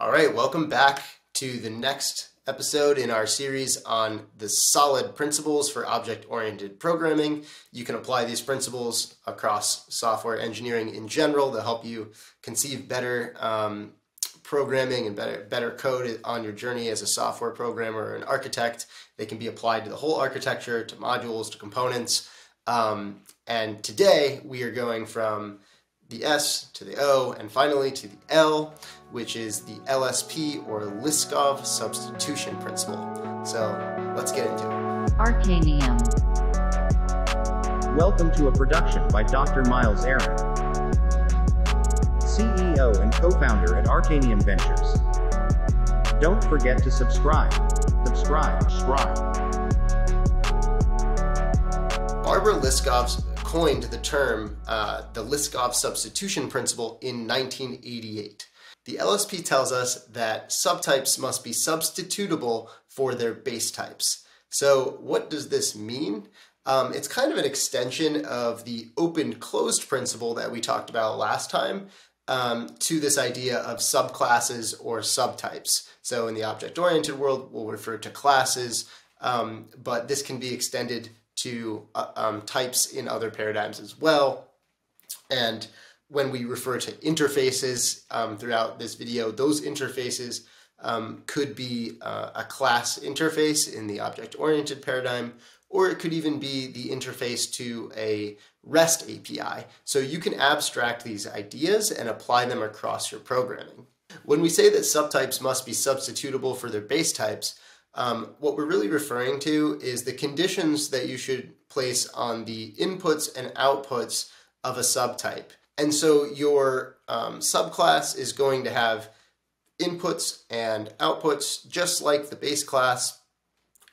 All right, welcome back to the next episode in our series on the solid principles for object-oriented programming. You can apply these principles across software engineering in general to help you conceive better um, programming and better, better code on your journey as a software programmer or an architect. They can be applied to the whole architecture, to modules, to components. Um, and today we are going from the S to the O, and finally to the L, which is the LSP or Liskov substitution principle. So let's get into it. Arcanium. Welcome to a production by Dr. Miles Aron, CEO and co-founder at Arcanium Ventures. Don't forget to subscribe. Subscribe. Subscribe. Barbara Liskov's coined the term uh, the Liskov substitution principle in 1988. The LSP tells us that subtypes must be substitutable for their base types. So what does this mean? Um, it's kind of an extension of the open-closed principle that we talked about last time um, to this idea of subclasses or subtypes. So in the object-oriented world, we'll refer to classes, um, but this can be extended to uh, um, types in other paradigms as well. And when we refer to interfaces um, throughout this video, those interfaces um, could be uh, a class interface in the object-oriented paradigm, or it could even be the interface to a REST API. So you can abstract these ideas and apply them across your programming. When we say that subtypes must be substitutable for their base types, um, what we're really referring to is the conditions that you should place on the inputs and outputs of a subtype. And so your um, subclass is going to have inputs and outputs just like the base class.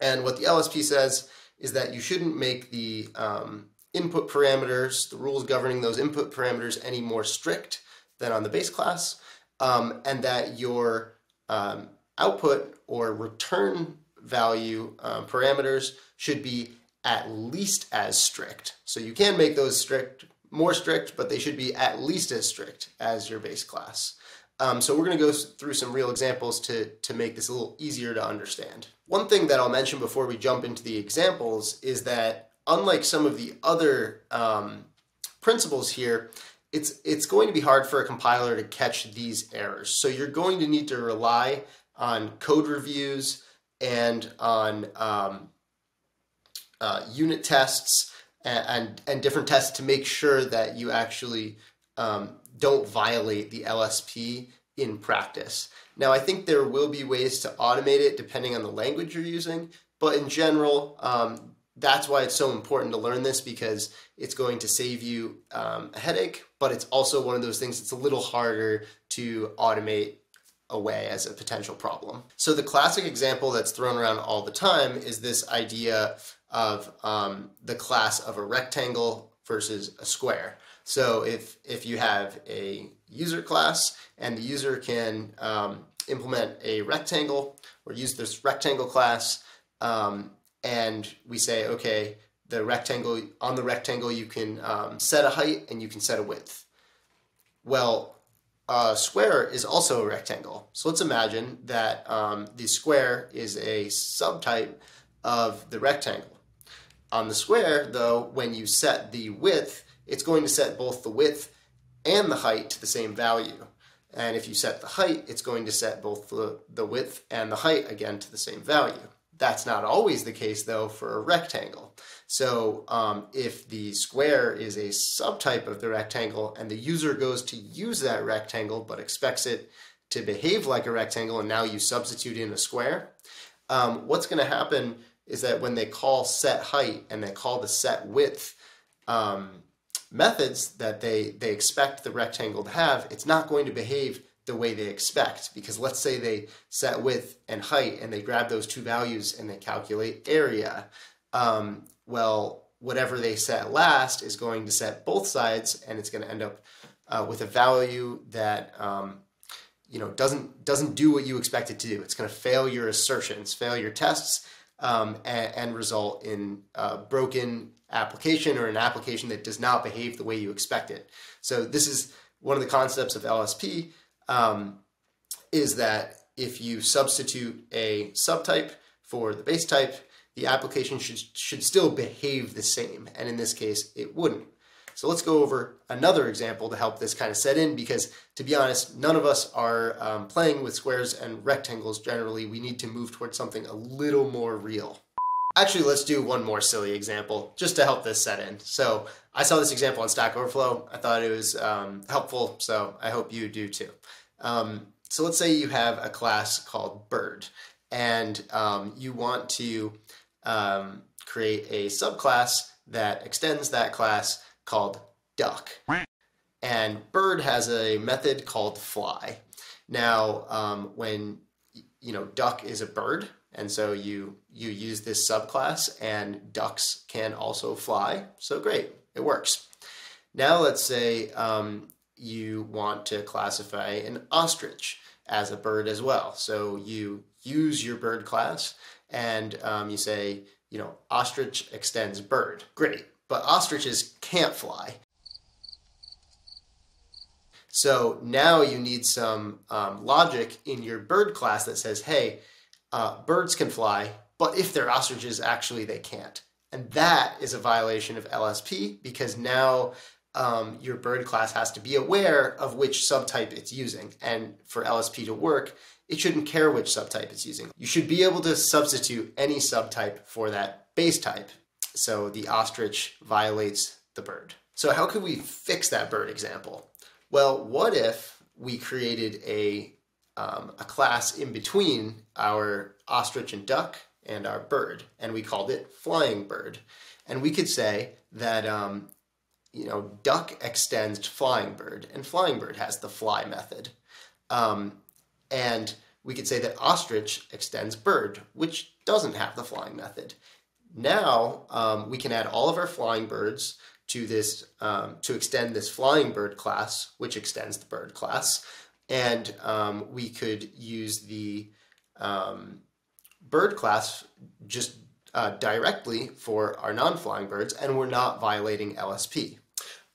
And what the LSP says is that you shouldn't make the um, input parameters, the rules governing those input parameters any more strict than on the base class, um, and that your um, output or return value um, parameters should be at least as strict. So you can make those strict, more strict, but they should be at least as strict as your base class. Um, so we're going to go through some real examples to, to make this a little easier to understand. One thing that I'll mention before we jump into the examples is that unlike some of the other um, principles here, it's, it's going to be hard for a compiler to catch these errors. So you're going to need to rely on code reviews and on um, uh, unit tests and, and, and, different tests to make sure that you actually um, don't violate the LSP in practice. Now, I think there will be ways to automate it depending on the language you're using, but in general, um, that's why it's so important to learn this because it's going to save you um, a headache, but it's also one of those things that's a little harder to automate away as a potential problem. So the classic example that's thrown around all the time is this idea of um, the class of a rectangle versus a square. So if, if you have a user class and the user can um, implement a rectangle or use this rectangle class um, and we say, okay, the rectangle, on the rectangle you can um, set a height and you can set a width. Well, a square is also a rectangle. So let's imagine that um, the square is a subtype of the rectangle. On the square, though, when you set the width, it's going to set both the width and the height to the same value. And if you set the height, it's going to set both the, the width and the height again to the same value. That's not always the case though for a rectangle. So um, if the square is a subtype of the rectangle and the user goes to use that rectangle but expects it to behave like a rectangle and now you substitute in a square, um, what's going to happen is that when they call set height and they call the set width um, methods that they, they expect the rectangle to have, it's not going to behave the way they expect. Because let's say they set width and height and they grab those two values and they calculate area. Um, well, whatever they set last is going to set both sides and it's going to end up uh, with a value that um, you know doesn't doesn't do what you expect it to do. It's going to fail your assertions, fail your tests, um, and, and, result in a broken application or an application that does not behave the way you expect it. So this is one of the concepts of LSP um, is that if you substitute a subtype for the base type, the application should, should still behave the same. And in this case, it wouldn't. So let's go over another example to help this kind of set in because to be honest, none of us are um, playing with squares and rectangles generally. We need to move towards something a little more real. Actually, let's do one more silly example just to help this set in. So I saw this example on Stack Overflow. I thought it was um, helpful, so I hope you do too. Um, so let's say you have a class called bird and um, you want to um, create a subclass that extends that class called duck. And bird has a method called fly. Now, um, when you know duck is a bird, and so you you use this subclass, and ducks can also fly. So great, it works. Now let's say um, you want to classify an ostrich as a bird as well. So you use your bird class, and um, you say, you know, ostrich extends bird. Great, but ostriches can't fly. So now you need some um, logic in your bird class that says, hey, uh, birds can fly, but if they're ostriches, actually they can't. And that is a violation of LSP because now um, your bird class has to be aware of which subtype it's using. And for LSP to work, it shouldn't care which subtype it's using. You should be able to substitute any subtype for that base type. So the ostrich violates the bird. So how could we fix that bird example? Well, what if we created a, um, a class in between our ostrich and duck and our bird, and we called it flying bird. And we could say that, um, you know, duck extends flying bird, and flying bird has the fly method. Um, and we could say that ostrich extends bird, which doesn't have the flying method. Now um, we can add all of our flying birds to this um, to extend this flying bird class, which extends the bird class, and um, we could use the um, bird class just uh, directly for our non-flying birds, and we're not violating LSP.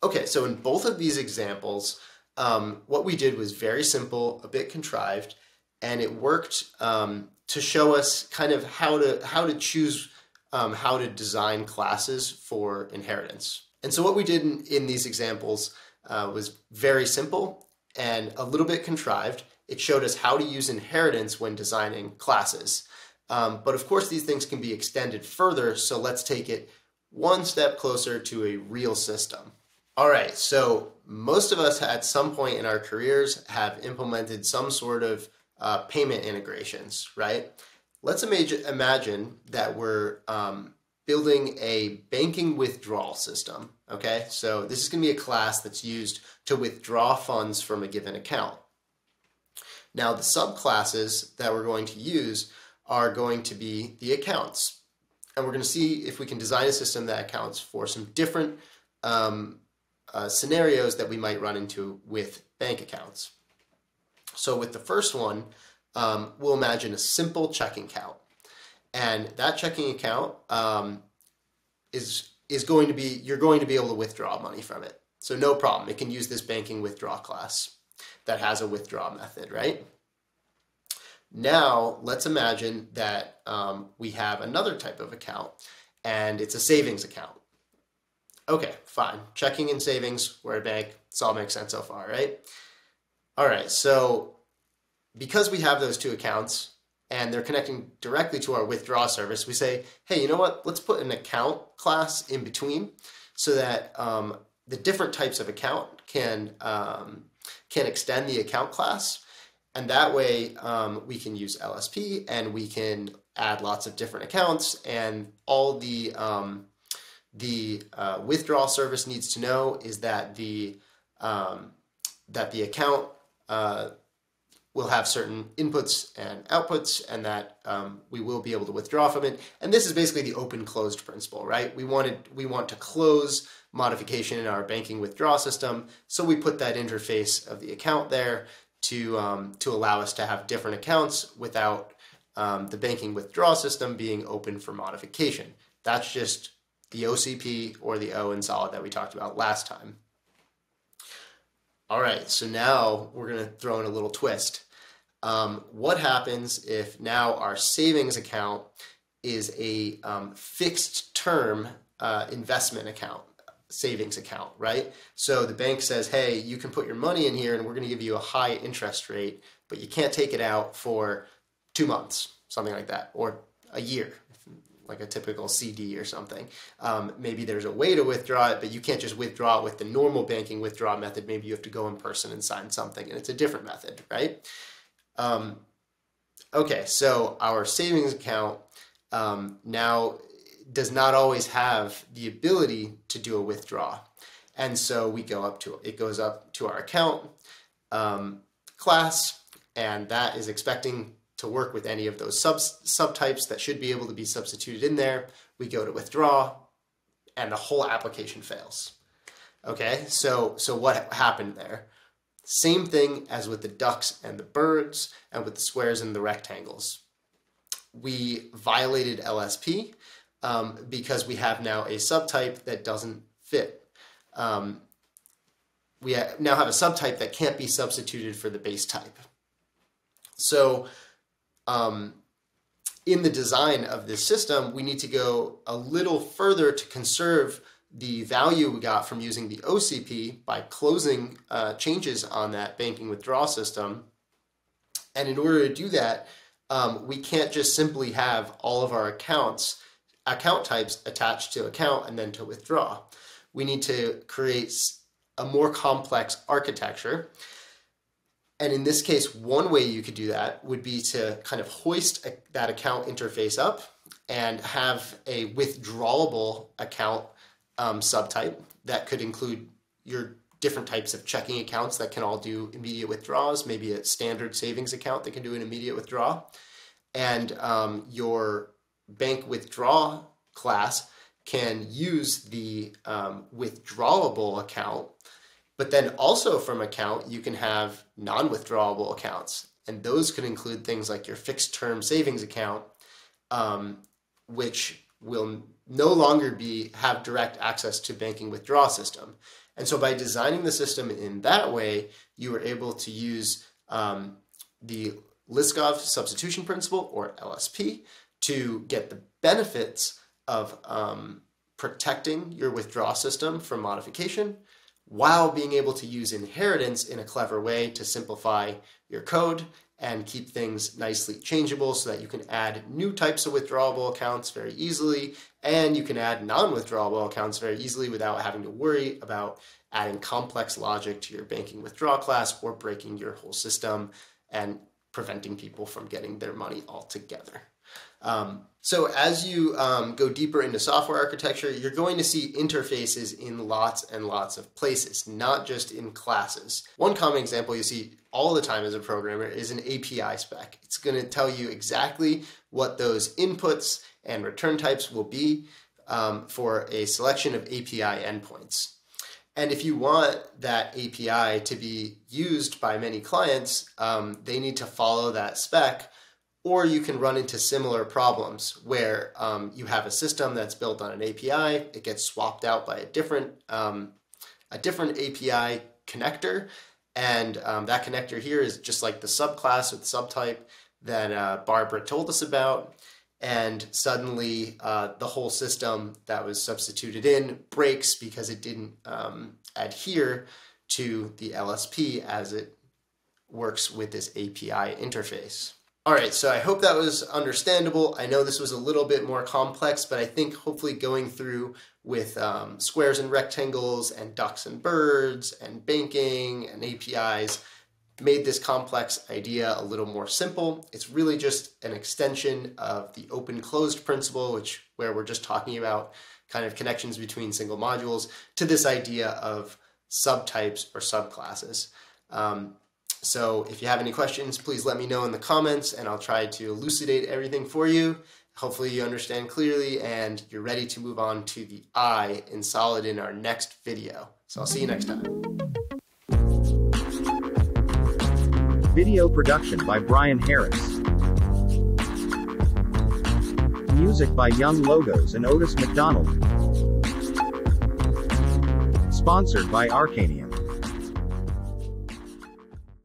Okay, so in both of these examples, um, what we did was very simple, a bit contrived, and it worked um, to show us kind of how to how to choose um, how to design classes for inheritance. And so what we did in, in these examples uh, was very simple and a little bit contrived. It showed us how to use inheritance when designing classes. Um, but of course, these things can be extended further, so let's take it one step closer to a real system. All right, so most of us at some point in our careers have implemented some sort of uh, payment integrations, right? Let's imagine that we're um, building a banking withdrawal system. Okay, so this is going to be a class that's used to withdraw funds from a given account. Now, the subclasses that we're going to use are going to be the accounts. And we're going to see if we can design a system that accounts for some different um, uh, scenarios that we might run into with bank accounts. So with the first one, um, we'll imagine a simple checking account. And that checking account um, is, is going to be, you're going to be able to withdraw money from it. So no problem. It can use this banking withdraw class that has a withdraw method, right? Now, let's imagine that um, we have another type of account and it's a savings account. Okay, fine. Checking and savings, we're a bank. This all makes sense so far, right? All right, so because we have those two accounts and they're connecting directly to our withdraw service, we say, hey, you know what? Let's put an account class in between so that um, the different types of account can um, can extend the account class, and that way um, we can use LSP and we can add lots of different accounts, and all the um, the uh, withdrawal service needs to know is that the um, that the account uh, will have certain inputs and outputs and that um, we will be able to withdraw from it. And this is basically the open closed principle, right? We wanted we want to close modification in our banking withdrawal system. So we put that interface of the account there to, um, to allow us to have different accounts without um, the banking withdrawal system being open for modification. That's just the OCP or the O in solid that we talked about last time. All right, so now we're going to throw in a little twist. Um, what happens if now our savings account is a um, fixed term uh, investment account, savings account, right? So the bank says, hey, you can put your money in here and we're going to give you a high interest rate, but you can't take it out for two months, something like that, or a year, like a typical CD or something. Um, maybe there's a way to withdraw it, but you can't just withdraw it with the normal banking withdrawal method. Maybe you have to go in person and sign something, and it's a different method, right? Um, okay, so our savings account um, now does not always have the ability to do a withdraw. And so we go up to it goes up to our account um, class, and that is expecting to work with any of those sub subtypes that should be able to be substituted in there. We go to withdraw, and the whole application fails. Okay, so so what happened there? Same thing as with the ducks and the birds, and with the squares and the rectangles. We violated LSP um, because we have now a subtype that doesn't fit. Um, we ha now have a subtype that can't be substituted for the base type. So um, in the design of this system, we need to go a little further to conserve the value we got from using the OCP by closing uh, changes on that banking withdrawal system. And in order to do that, um, we can't just simply have all of our accounts, account types attached to account and then to withdraw. We need to create a more complex architecture. And in this case, one way you could do that would be to kind of hoist a, that account interface up and have a withdrawable account um, subtype that could include your different types of checking accounts that can all do immediate withdrawals, maybe a standard savings account that can do an immediate withdrawal, and um, your bank withdraw class can use the um, withdrawable account, but then also from account, you can have non withdrawable accounts. And those could include things like your fixed term savings account, um, which will no longer be have direct access to banking withdrawal system. And so by designing the system in that way, you were able to use um, the Liskov substitution principle, or LSP, to get the benefits of um, protecting your withdrawal system from modification while being able to use inheritance in a clever way to simplify your code and keep things nicely changeable so that you can add new types of withdrawable accounts very easily and you can add non-withdrawable accounts very easily without having to worry about adding complex logic to your banking withdrawal class or breaking your whole system and preventing people from getting their money altogether. Um, so as you um, go deeper into software architecture, you're going to see interfaces in lots and lots of places, not just in classes. One common example you see all the time as a programmer is an API spec. It's going to tell you exactly what those inputs and return types will be um, for a selection of API endpoints. And if you want that API to be used by many clients, um, they need to follow that spec or you can run into similar problems where um, you have a system that's built on an API, it gets swapped out by a different, um, a different API connector, and um, that connector here is just like the subclass or the subtype that uh, Barbara told us about, and suddenly uh, the whole system that was substituted in breaks because it didn't um, adhere to the LSP as it works with this API interface. All right, so I hope that was understandable. I know this was a little bit more complex, but I think hopefully going through with um, squares and rectangles and ducks and birds and banking and APIs made this complex idea a little more simple. It's really just an extension of the open closed principle, which where we're just talking about kind of connections between single modules to this idea of subtypes or subclasses. Um, so if you have any questions, please let me know in the comments and I'll try to elucidate everything for you. Hopefully you understand clearly and you're ready to move on to the I in Solid in our next video. So I'll see you next time. Video production by Brian Harris. Music by Young Logos and Otis McDonald. Sponsored by Arcanium.